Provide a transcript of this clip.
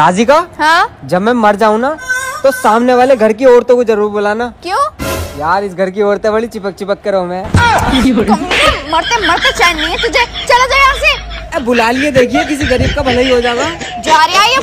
राजिका हाँ? जब मैं मर जाऊँ ना तो सामने वाले घर की औरतों को ज़रूर बुलाना। क्यों? यार इस घर की औरतें बड़ी चिपक चिपक करो मैं। मरते मरते चैन नहीं है तुझे चला जा यहाँ से। बुला लिए देखिए किसी गरीब का भला ही हो जाएगा। जा रहा है